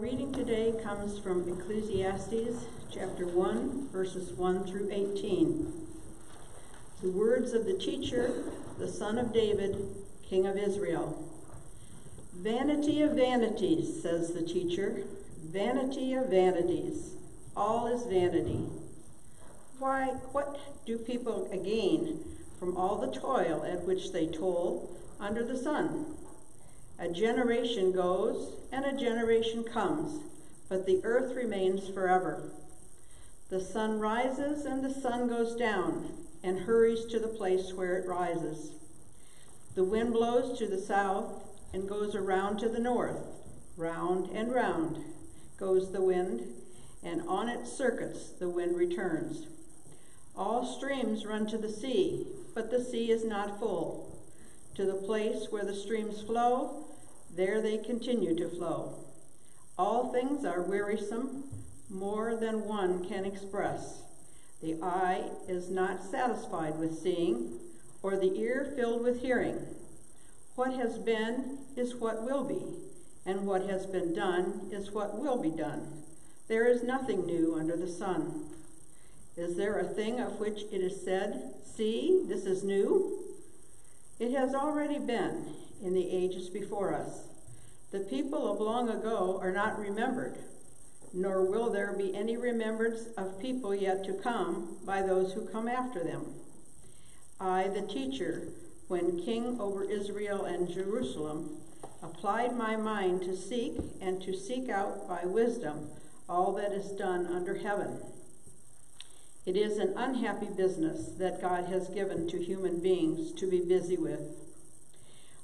reading today comes from Ecclesiastes chapter 1, verses 1 through 18. The words of the teacher, the son of David, king of Israel. Vanity of vanities, says the teacher, vanity of vanities. All is vanity. Why, what do people gain from all the toil at which they toil under the sun? A generation goes and a generation comes, but the earth remains forever. The sun rises and the sun goes down and hurries to the place where it rises. The wind blows to the south and goes around to the north. Round and round goes the wind, and on its circuits the wind returns. All streams run to the sea, but the sea is not full. To the place where the streams flow, there they continue to flow. All things are wearisome, more than one can express. The eye is not satisfied with seeing, or the ear filled with hearing. What has been is what will be, and what has been done is what will be done. There is nothing new under the sun. Is there a thing of which it is said, See, this is new? It has already been in the ages before us. The people of long ago are not remembered, nor will there be any remembrance of people yet to come by those who come after them. I, the teacher, when king over Israel and Jerusalem, applied my mind to seek and to seek out by wisdom all that is done under heaven. It is an unhappy business that God has given to human beings to be busy with.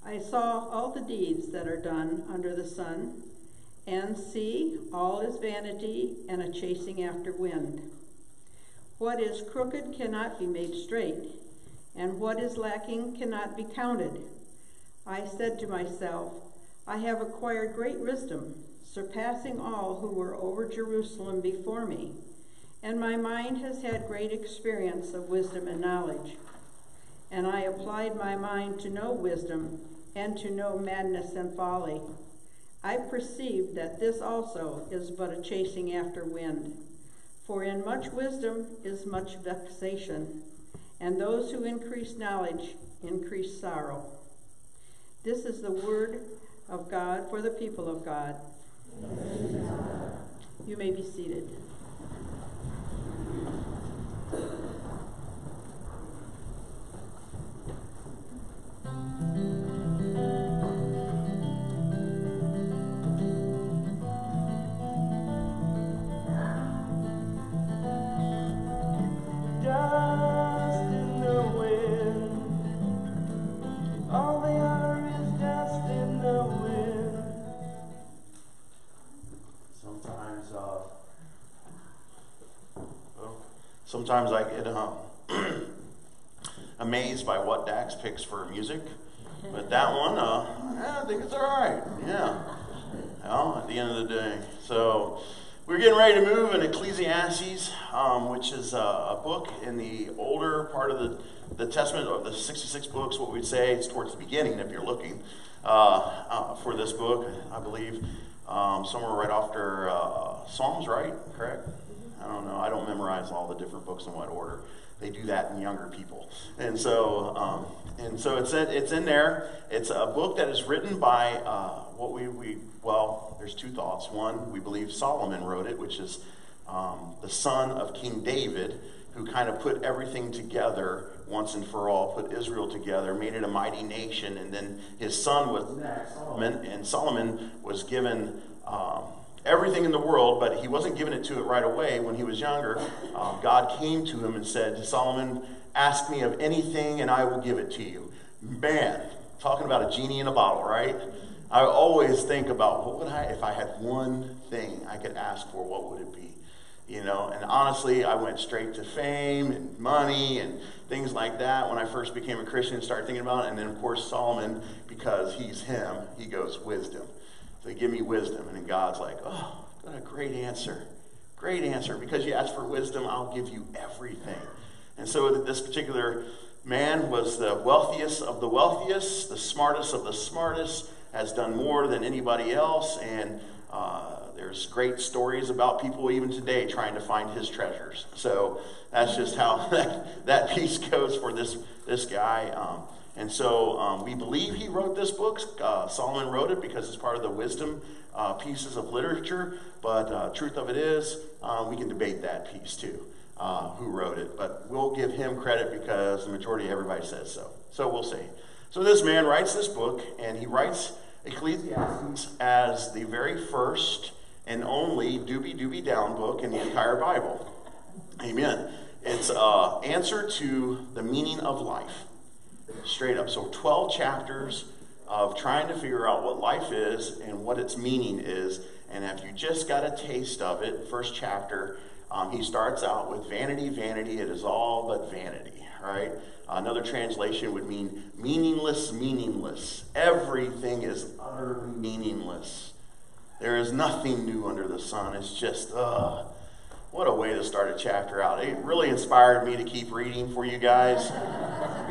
I saw all the deeds that are done under the sun, and see, all is vanity and a chasing after wind. What is crooked cannot be made straight, and what is lacking cannot be counted. I said to myself, I have acquired great wisdom, surpassing all who were over Jerusalem before me, and my mind has had great experience of wisdom and knowledge. And I applied my mind to know wisdom and to know madness and folly. I perceived that this also is but a chasing after wind. For in much wisdom is much vexation, and those who increase knowledge increase sorrow. This is the word of God for the people of God. You may be seated. Sometimes I get um, amazed by what Dax picks for music. But that one, uh, I think it's all right. Yeah. Well, at the end of the day. So we're getting ready to move in Ecclesiastes, um, which is a, a, book in the older part of the, the Testament of the 66 books. What we'd say it's towards the beginning if you're looking uh, uh, for this book, I believe. Um, somewhere right after uh, Psalms, right? Correct? I don't know. I don't memorize all the different books in what order. They do that in younger people, and so um, and so it's in, it's in there. It's a book that is written by uh, what we we well. There's two thoughts. One, we believe Solomon wrote it, which is um, the son of King David, who kind of put everything together once and for all, put Israel together, made it a mighty nation, and then his son was next, Solomon, and Solomon was given. Um, everything in the world, but he wasn't giving it to it right away when he was younger. Um, God came to him and said, Solomon, ask me of anything and I will give it to you. Man, talking about a genie in a bottle, right? I always think about what would I, if I had one thing I could ask for, what would it be? You know, and honestly, I went straight to fame and money and things like that when I first became a Christian and started thinking about it. And then, of course, Solomon, because he's him, he goes wisdom. So give me wisdom. And then God's like, oh, what a great answer. Great answer. Because you asked for wisdom, I'll give you everything. And so this particular man was the wealthiest of the wealthiest, the smartest of the smartest, has done more than anybody else. And uh, there's there's great stories about people even today trying to find his treasures. So that's just how that, that piece goes for this, this guy. Um, and so um, we believe he wrote this book. Uh, Solomon wrote it because it's part of the wisdom uh, pieces of literature. But uh, truth of it is, uh, we can debate that piece too, uh, who wrote it. But we'll give him credit because the majority of everybody says so. So we'll see. So this man writes this book, and he writes Ecclesiastes as the very first and only doobie doobie down book in the entire Bible. Amen. It's an uh, answer to the meaning of life. Straight up. So 12 chapters of trying to figure out what life is and what its meaning is. And if you just got a taste of it, first chapter, um, he starts out with vanity, vanity, it is all but vanity, right? Another translation would mean meaningless, meaningless. Everything is utterly meaningless. There is nothing new under the sun. It's just, uh, what a way to start a chapter out. It really inspired me to keep reading for you guys.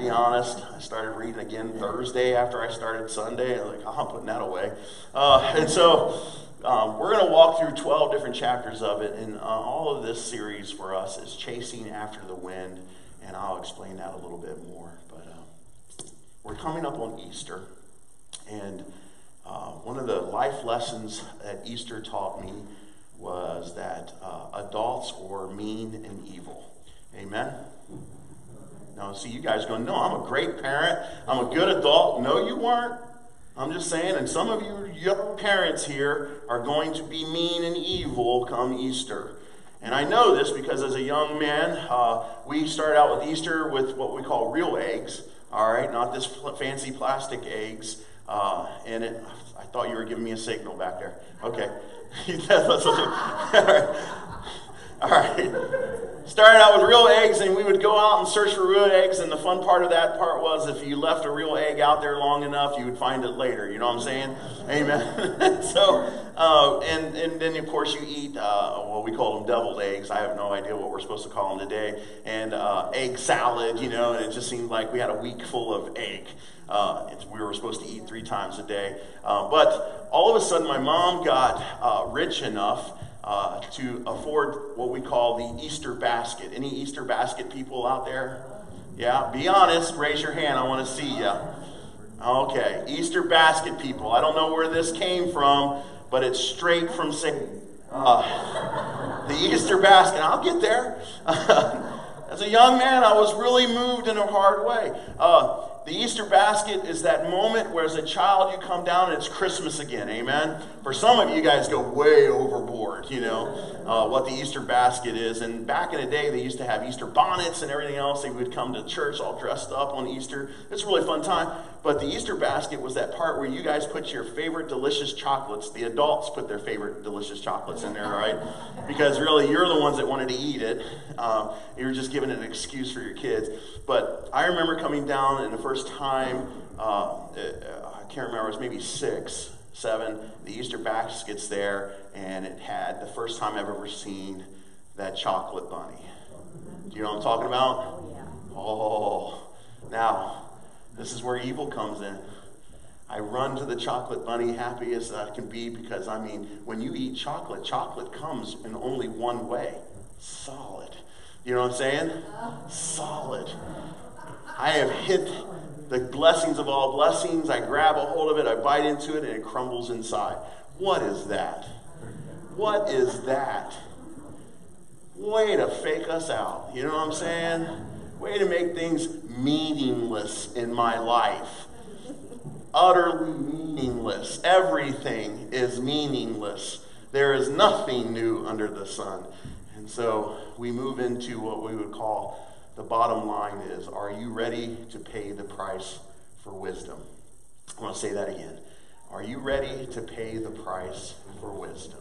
Be honest, I started reading again Thursday after I started Sunday. I'm like, oh, I'm putting that away. Uh, and so um, we're going to walk through 12 different chapters of it. And uh, all of this series for us is Chasing After the Wind. And I'll explain that a little bit more. But uh, we're coming up on Easter. And uh, one of the life lessons that Easter taught me was that uh, adults were mean and evil. Amen? Now, see, you guys going, no, I'm a great parent. I'm a good adult. No, you weren't. I'm just saying, and some of you young parents here are going to be mean and evil come Easter. And I know this because as a young man, uh, we started out with Easter with what we call real eggs, all right, not this fancy plastic eggs. Uh, and it, I thought you were giving me a signal back there. Okay. all right. All right. Started out with real eggs, and we would go out and search for real eggs. And the fun part of that part was if you left a real egg out there long enough, you would find it later. You know what I'm saying? Amen. so, uh, and and then of course you eat uh, what we call them deviled eggs. I have no idea what we're supposed to call them today. And uh, egg salad, you know, and it just seemed like we had a week full of egg. Uh, we were supposed to eat three times a day. Uh, but all of a sudden, my mom got uh, rich enough uh, to afford what we call the Easter basket. Any Easter basket people out there? Yeah, be honest. Raise your hand. I want to see you. Okay, Easter basket people. I don't know where this came from, but it's straight from Satan. Uh, the Easter basket. I'll get there. As a young man, I was really moved in a hard way. Uh, the Easter basket is that moment where, as a child, you come down and it's Christmas again. Amen. For some of you guys, go way overboard. You know uh, what the Easter basket is. And back in the day, they used to have Easter bonnets and everything else. They would come to church all dressed up on Easter. It's a really fun time. But the Easter basket was that part where you guys put your favorite delicious chocolates. The adults put their favorite delicious chocolates in there, right? Because really, you're the ones that wanted to eat it. Uh, you're just giving an excuse for your kids. But I remember coming down in the first time, uh, I can't remember, it was maybe six, seven, the Easter basket's there, and it had the first time I've ever seen that chocolate bunny. Do you know what I'm talking about? Oh, now this is where evil comes in. I run to the chocolate bunny happy as I can be because, I mean, when you eat chocolate, chocolate comes in only one way solid. You know what I'm saying? Solid. I have hit the blessings of all blessings. I grab a hold of it, I bite into it, and it crumbles inside. What is that? What is that? Way to fake us out. You know what I'm saying? Way to make things meaningless in my life. Utterly meaningless. Everything is meaningless. There is nothing new under the sun. And so we move into what we would call the bottom line is Are you ready to pay the price for wisdom? I want to say that again. Are you ready to pay the price for wisdom?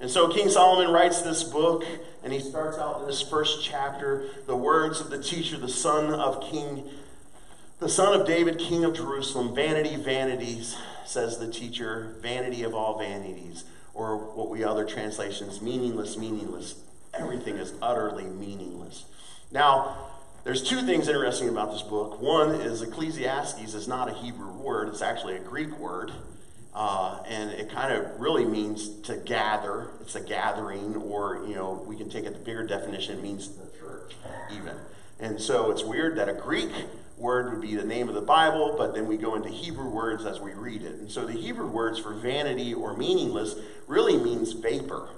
And so King Solomon writes this book, and he starts out in this first chapter the words of the teacher, the son of King, the son of David, king of Jerusalem. Vanity, vanities, says the teacher, vanity of all vanities. Or what we other translations, meaningless, meaningless. Everything is utterly meaningless. Now, there's two things interesting about this book. One is Ecclesiastes is not a Hebrew word, it's actually a Greek word. Uh, and it kind of really means to gather. It's a gathering, or, you know, we can take it the bigger definition, it means the church, even. And so it's weird that a Greek word would be the name of the Bible, but then we go into Hebrew words as we read it. And so the Hebrew words for vanity or meaningless really means vapor,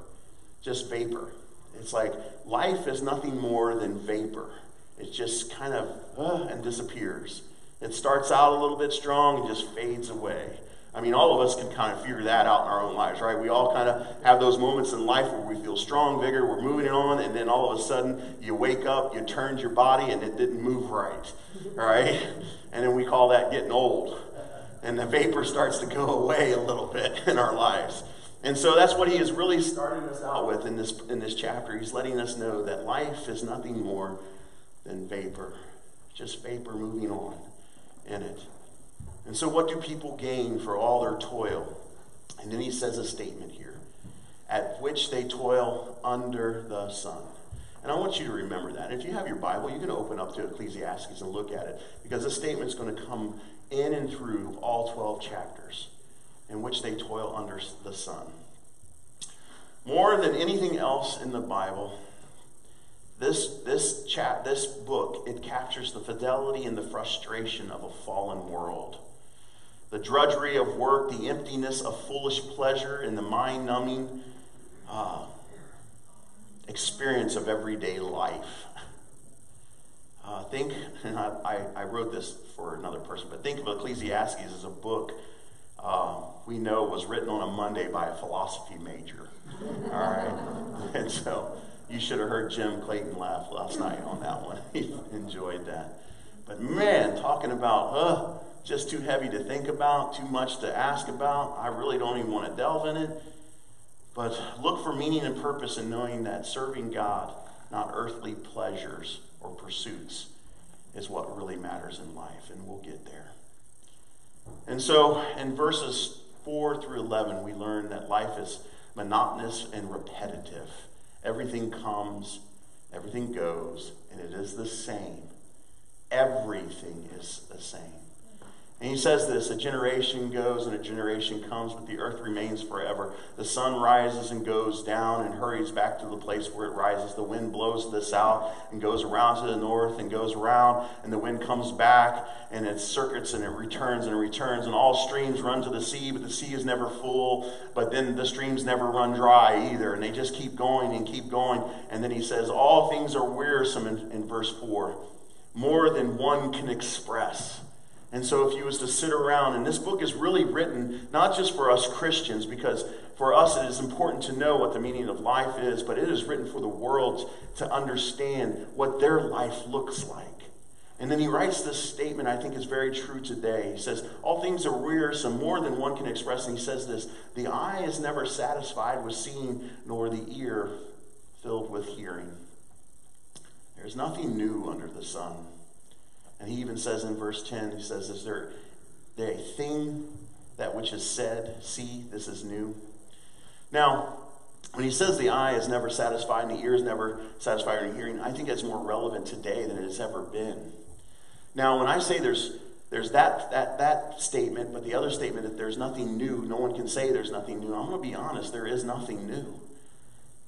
just vapor. It's like life is nothing more than vapor. It just kind of uh, and disappears. It starts out a little bit strong and just fades away. I mean, all of us can kind of figure that out in our own lives, right? We all kind of have those moments in life where we feel strong, vigor, we're moving on, and then all of a sudden you wake up, you turned your body, and it didn't move right, right? And then we call that getting old. And the vapor starts to go away a little bit in our lives. And so that's what he is really starting us out with in this, in this chapter. He's letting us know that life is nothing more than vapor, just vapor moving on in it. And so, what do people gain for all their toil? And then he says a statement here at which they toil under the sun. And I want you to remember that. If you have your Bible, you can open up to Ecclesiastes and look at it because this statement is going to come in and through all 12 chapters in which they toil under the sun. More than anything else in the Bible, this, this, chat, this book, it captures the fidelity and the frustration of a fallen world the drudgery of work, the emptiness of foolish pleasure, and the mind numbing uh, experience of everyday life. Uh, think, I, I, wrote this for another person, but think of Ecclesiastes as a book uh, we know was written on a Monday by a philosophy major. All right? And so you should have heard Jim Clayton laugh last night on that one. He enjoyed that. But man, talking about, uh, just too heavy to think about, too much to ask about. I really don't even want to delve in it. But look for meaning and purpose in knowing that serving God, not earthly pleasures or pursuits, is what really matters in life, and we'll get there. And so, in verses 4 through 11, we learn that life is monotonous and repetitive. Everything comes, everything goes, and it is the same. Everything is the same. And he says this a generation goes and a generation comes, but the earth remains forever. The sun rises and goes down and hurries back to the place where it rises. The wind blows to the south and goes around to the north and goes around, and the wind comes back and it circuits and it returns and it returns. And all streams run to the sea, but the sea is never full. But then the streams never run dry either, and they just keep going and keep going. And then he says, All things are wearisome in, in verse 4, more than one can express. And so, if you was to sit around, and this book is really written not just for us Christians, because for us it is important to know what the meaning of life is, but it is written for the world to understand what their life looks like. And then he writes this statement I think is very true today. He says, All things are wearisome, more than one can express. And he says this The eye is never satisfied with seeing, nor the ear filled with hearing. There's nothing new under the sun. And he even says in verse 10, he says, Is there, there a thing that which is said, see, this is new? Now, when he says the eye is never satisfied and the ear is never satisfied in hearing, I think it's more relevant today than it has ever been. Now, when I say there's there's that, that, that statement, but the other statement that there's nothing new, no one can say there's nothing new. I'm going to be honest, there is nothing new.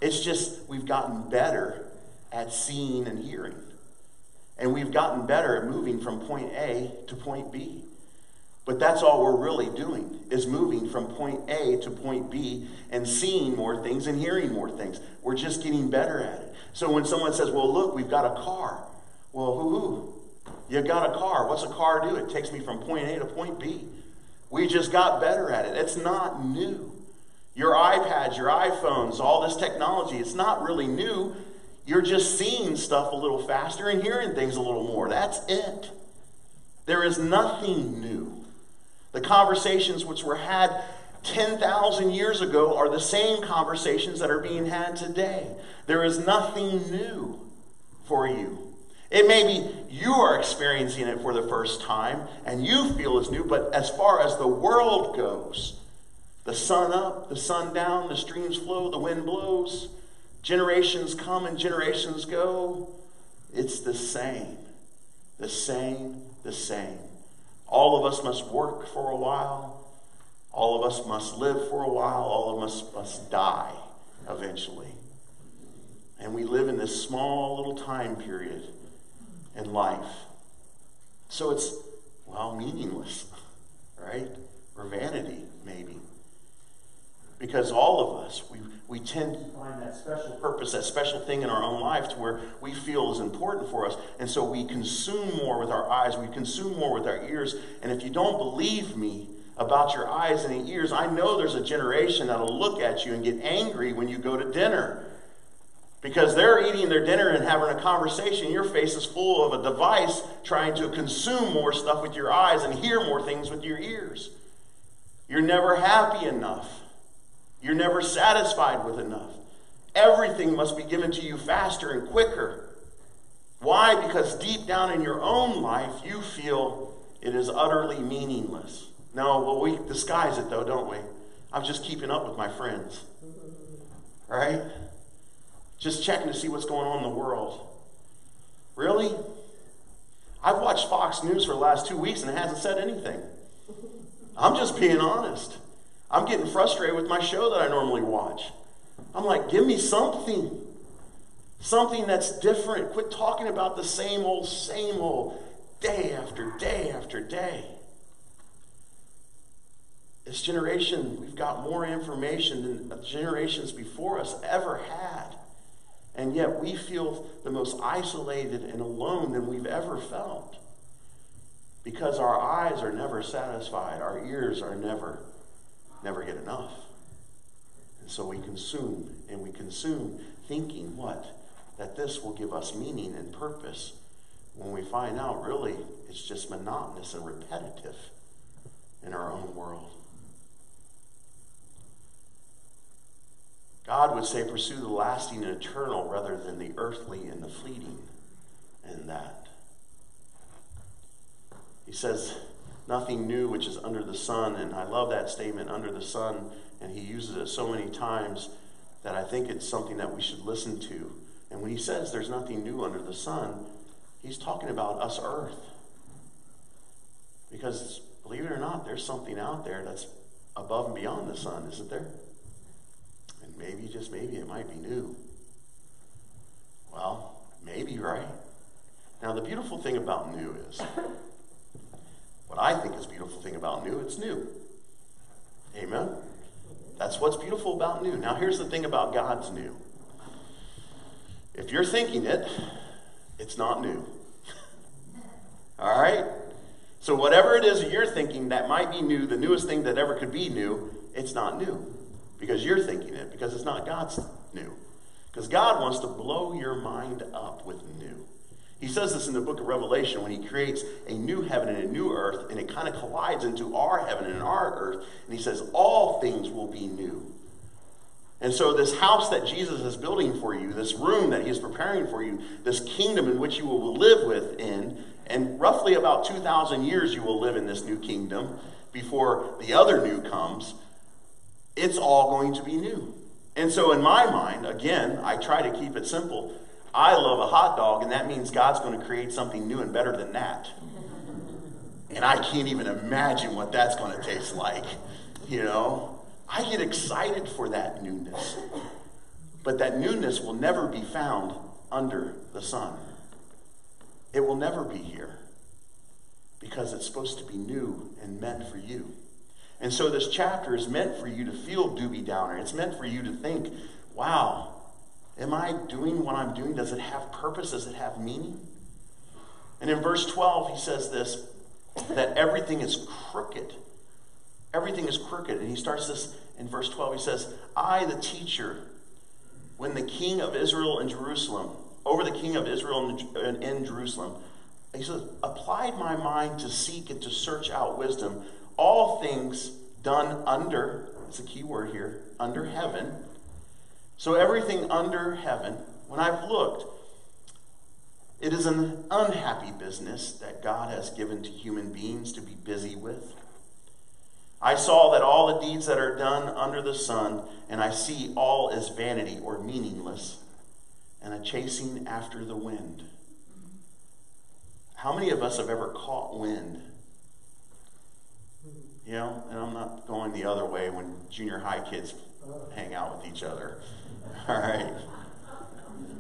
It's just we've gotten better at seeing and hearing. And we've gotten better at moving from point A to point B. But that's all we're really doing is moving from point A to point B and seeing more things and hearing more things. We're just getting better at it. So when someone says, "Well, look, we've got a car." Well, who who? You got a car. What's a car do? It takes me from point A to point B. We just got better at it. It's not new. Your iPads, your iPhones, all this technology, it's not really new. You're just seeing stuff a little faster and hearing things a little more. That's it. There is nothing new. The conversations which were had 10,000 years ago are the same conversations that are being had today. There is nothing new for you. It may be you are experiencing it for the first time and you feel it's new, but as far as the world goes, the sun up, the sun down, the streams flow, the wind blows, Generations come and generations go. It's the same. The same, the same. All of us must work for a while. All of us must live for a while, all of us must die eventually. And we live in this small little time period in life. So it's, well, meaningless, right? Or vanity, maybe. Because all of us, we, we tend to find that special purpose, that special thing in our own life to where we feel is important for us. And so we consume more with our eyes, we consume more with our ears. And if you don't believe me about your eyes and ears, I know there's a generation that'll look at you and get angry when you go to dinner. Because they're eating their dinner and having a conversation. Your face is full of a device trying to consume more stuff with your eyes and hear more things with your ears. You're never happy enough. You're never satisfied with enough. Everything must be given to you faster and quicker. Why? Because deep down in your own life, you feel it is utterly meaningless. No, well, we disguise it though, don't we? I'm just keeping up with my friends. Right? Just checking to see what's going on in the world. Really? I've watched Fox News for the last two weeks and it hasn't said anything. I'm just being honest. I'm getting frustrated with my show that I normally watch. I'm like, give me something. Something that's different. Quit talking about the same old, same old, day after day after day. This generation, we've got more information than the generations before us ever had. And yet we feel the most isolated and alone than we've ever felt. Because our eyes are never satisfied, our ears are never never get enough. And so we consume and we consume thinking what? That this will give us meaning and purpose when we find out really it's just monotonous and repetitive in our own world. God would say, pursue the lasting and eternal rather than the earthly and the fleeting and that. He says, nothing new which is under the sun. And I love that statement, under the sun. And he uses it so many times that I think it's something that we should listen to. And when he says there's nothing new under the sun, he's talking about us, earth. Because believe it or not, there's something out there that's above and beyond the sun, isn't there? And maybe, just maybe, it might be new. Well, maybe, right? Now, the beautiful thing about new is what I think is beautiful thing about new, it's new. Amen? That's what's beautiful about new. Now, here's the thing about God's new. If you're thinking it, it's not new. All right? So, whatever it is that you're thinking that might be new, the newest thing that ever could be new, it's not new. Because you're thinking it, because it's not God's new. Because God wants to blow your mind up with new. He says this in the book of Revelation when he creates a new heaven and a new earth, and it kind of collides into our heaven and our earth. And he says, All things will be new. And so, this house that Jesus is building for you, this room that he is preparing for you, this kingdom in which you will live within, and roughly about 2,000 years you will live in this new kingdom before the other new comes, it's all going to be new. And so, in my mind, again, I try to keep it simple. I love a hot dog, and that means God's going to create something new and better than that. And I can't even imagine what that's going to taste like. You know, I get excited for that newness. But that newness will never be found under the sun. It will never be here because it's supposed to be new and meant for you. And so this chapter is meant for you to feel doobie downer. It's meant for you to think, wow, Am I doing what I'm doing? Does it have purpose? Does it have meaning? And in verse 12, he says this that everything is crooked. Everything is crooked. And he starts this in verse 12. He says, I, the teacher, when the king of Israel in Jerusalem, over the king of Israel in, in Jerusalem, he says, applied my mind to seek and to search out wisdom, all things done under, it's a key word here, under heaven so, everything under heaven, when I've looked, it is an unhappy business that God has given to human beings to be busy with. I saw that all the deeds that are done under the sun, and I see all as vanity or meaningless, and a chasing after the wind. How many of us have ever caught wind? You know, and I'm not going the other way when junior high kids hang out with each other. All right.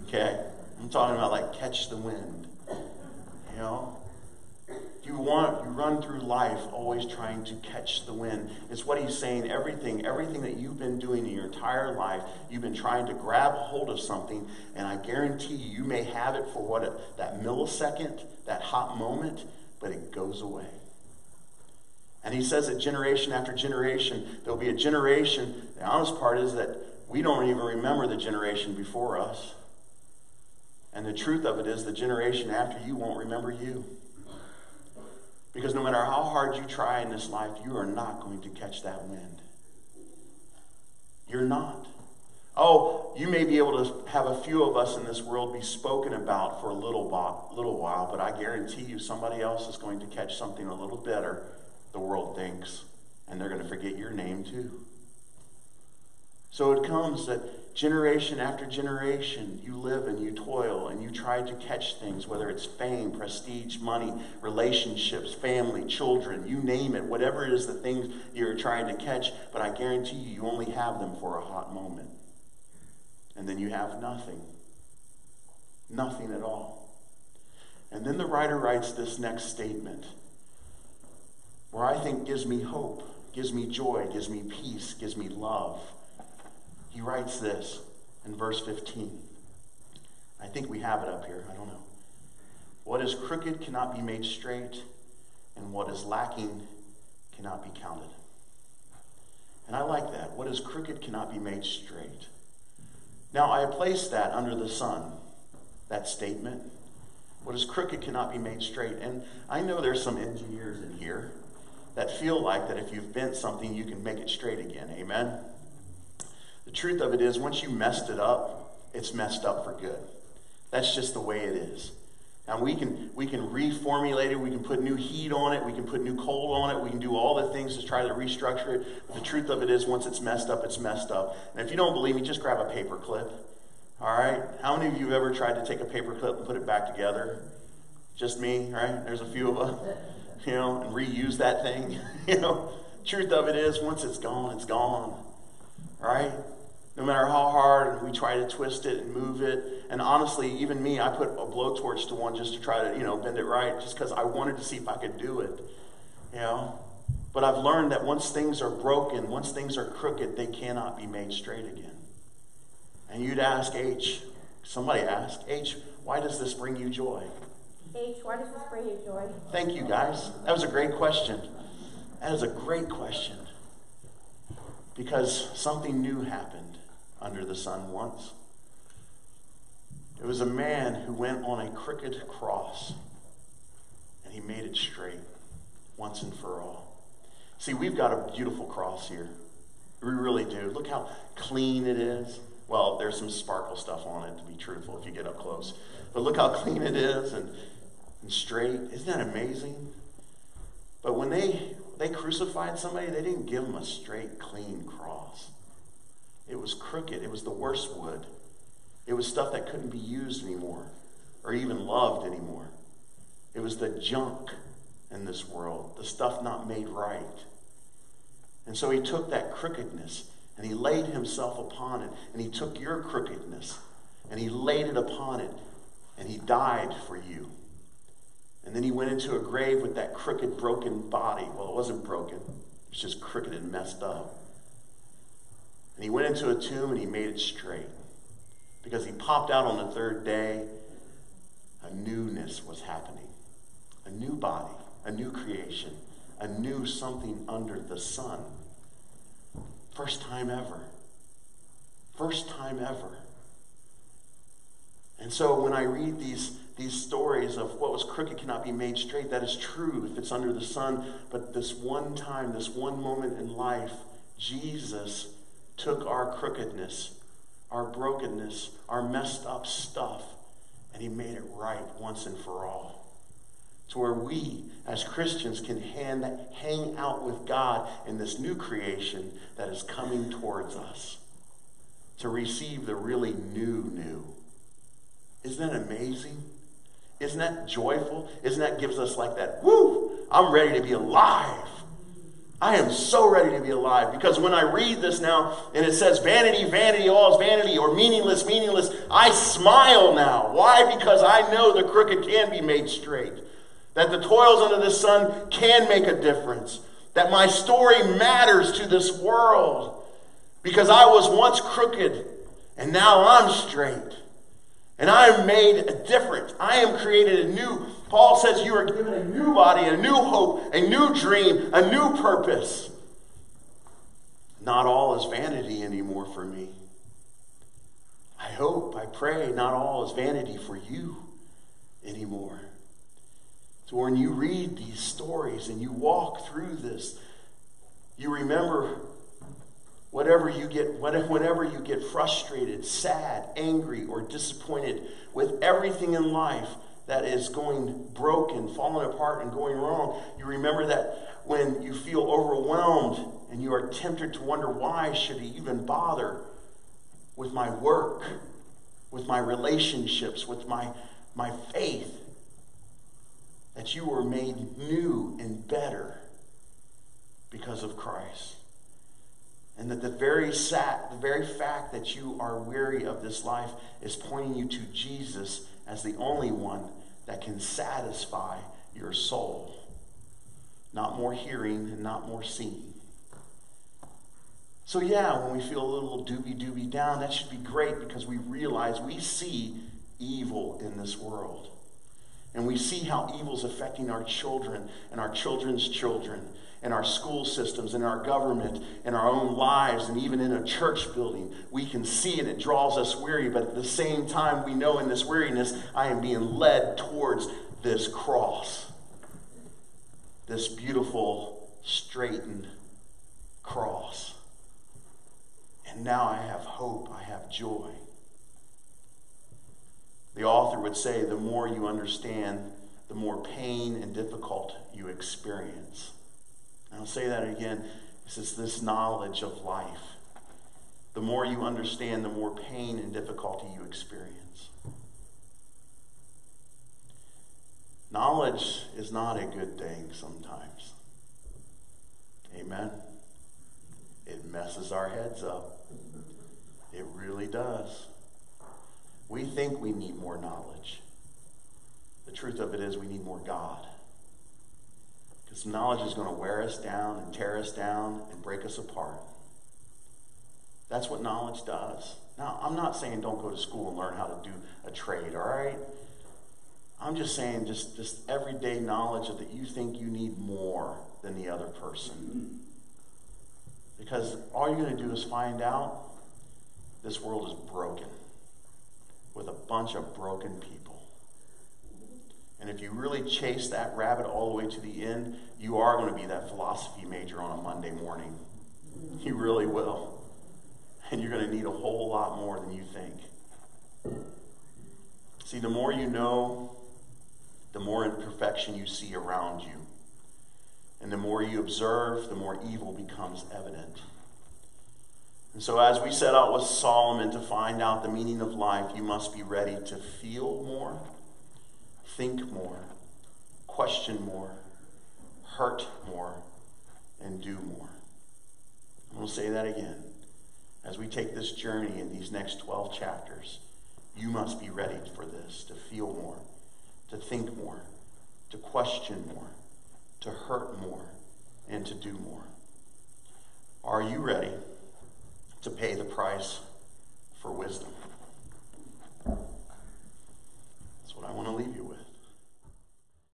Okay? I'm talking about like catch the wind. You know? You want, you run through life always trying to catch the wind. It's what he's saying. Everything, everything that you've been doing in your entire life, you've been trying to grab hold of something, and I guarantee you, you may have it for what, that millisecond, that hot moment, but it goes away. And he says that generation after generation, there'll be a generation. The honest part is that we don't even remember the generation before us. And the truth of it is, the generation after you won't remember you. Because no matter how hard you try in this life, you are not going to catch that wind. You're not. Oh, you may be able to have a few of us in this world be spoken about for a little, little while, but I guarantee you somebody else is going to catch something a little better, the world thinks, and they're going to forget your name too. So it comes that generation after generation, you live and you toil and you try to catch things, whether it's fame, prestige, money, relationships, family, children, you name it, whatever it is the things you're trying to catch, but I guarantee you, you only have them for a hot moment. And then you have nothing. Nothing at all. And then the writer writes this next statement, where I think gives me hope, gives me joy, gives me peace, gives me love. He writes this in verse 15. I think we have it up here. I don't know. What is crooked cannot be made straight, and what is lacking cannot be counted. And I like that. What is crooked cannot be made straight. Now, I place that under the sun, that statement. What is crooked cannot be made straight. And I know there's some engineers in here that feel like that if you've bent something, you can make it straight again. Amen? Truth of it is, once you messed it up, it's messed up for good. That's just the way it is. And we can we can reformulate it, we can put new heat on it, we can put new cold on it, we can do all the things to try to restructure it. But the truth of it is once it's messed up, it's messed up. And if you don't believe me, just grab a paper clip. All right? How many of you have ever tried to take a paper clip and put it back together? Just me, right? There's a few of us. You know, and reuse that thing. you know, truth of it is once it's gone, it's gone. Right? No matter how hard we try to twist it and move it. And honestly, even me, I put a blowtorch to one just to try to, you know, bend it right, just because I wanted to see if I could do it. You know? But I've learned that once things are broken, once things are crooked, they cannot be made straight again. And you'd ask H, somebody asked, H, why does this bring you joy? H, why does this bring you joy? Thank you, guys. That was a great question. That is a great question. Because something new happened under the sun once. It was a man who went on a crooked cross and he made it straight once and for all. See, we've got a beautiful cross here. We really do. Look how clean it is. Well, there's some sparkle stuff on it, to be truthful, if you get up close. But look how clean it is and, and straight. Isn't that amazing? But when they, they crucified somebody, they didn't give them a straight, clean cross. It was crooked. It was the worst wood. It was stuff that couldn't be used anymore or even loved anymore. It was the junk in this world, the stuff not made right. And so he took that crookedness and he laid himself upon it. And he took your crookedness and he laid it upon it. And he died for you. And then he went into a grave with that crooked, broken body. Well, it wasn't broken, it was just crooked and messed up. And he went into a tomb and he made it straight. Because he popped out on the third day, a newness was happening. A new body, a new creation, a new something under the sun. First time ever. First time ever. And so when I read these, these stories of what was crooked cannot be made straight, that is true if it's under the sun. But this one time, this one moment in life, Jesus took our crookedness, our brokenness, our messed up stuff, and he made it right once and for all. To where we, as Christians, can hand, hang out with God in this new creation that is coming towards us. To receive the really new, new. Isn't that amazing? Isn't that joyful? Isn't that gives us like that, woo, I'm ready to be alive. I am so ready to be alive because when I read this now and it says vanity, vanity, all is vanity, or meaningless, meaningless, I smile now. Why? Because I know the crooked can be made straight, that the toils under the sun can make a difference, that my story matters to this world because I was once crooked and now I'm straight. And I am made a different. I am created a new. Paul says you are given a new body, a new hope, a new dream, a new purpose. Not all is vanity anymore for me. I hope, I pray, not all is vanity for you anymore. So when you read these stories and you walk through this, you remember whatever you get whenever you get frustrated sad angry or disappointed with everything in life that is going broken falling apart and going wrong you remember that when you feel overwhelmed and you are tempted to wonder why should he even bother with my work with my relationships with my my faith that you were made new and better because of Christ? And that the very, sat, the very fact that you are weary of this life is pointing you to Jesus as the only one that can satisfy your soul. Not more hearing and not more seeing. So, yeah, when we feel a little doobie doobie down, that should be great because we realize we see evil in this world. And we see how evil is affecting our children and our children's children and our school systems, and our government, and our own lives, and even in a church building. We can see it, it draws us weary, but at the same time, we know in this weariness, I am being led towards this cross, this beautiful, straightened cross. And now I have hope, I have joy. The author would say the more you understand, the more pain and difficult you experience. And I'll say that again. This is this knowledge of life. The more you understand, the more pain and difficulty you experience. Knowledge is not a good thing sometimes. Amen. It messes our heads up. It really does. We think we need more knowledge. The truth of it is, we need more God. Because knowledge is going to wear us down and tear us down and break us apart. That's what knowledge does. Now, I'm not saying don't go to school and learn how to do a trade, all right? I'm just saying just, just everyday knowledge that you think you need more than the other person. Because all you're going to do is find out this world is broken with a bunch of broken people. And if you really chase that rabbit all the way to the end, you are going to be that philosophy major on a Monday morning. You really will. And you're going to need a whole lot more than you think. See, the more you know, the more imperfection you see around you. And the more you observe, the more evil becomes evident. And so, as we set out with Solomon to find out the meaning of life, you must be ready to feel more, think more, question more, hurt more, and do more. I'm going to say that again. As we take this journey in these next 12 chapters, you must be ready for this to feel more, to think more, to question more, to hurt more, and to do more. Are you ready? to pay the price for wisdom. That's what I want to leave you with.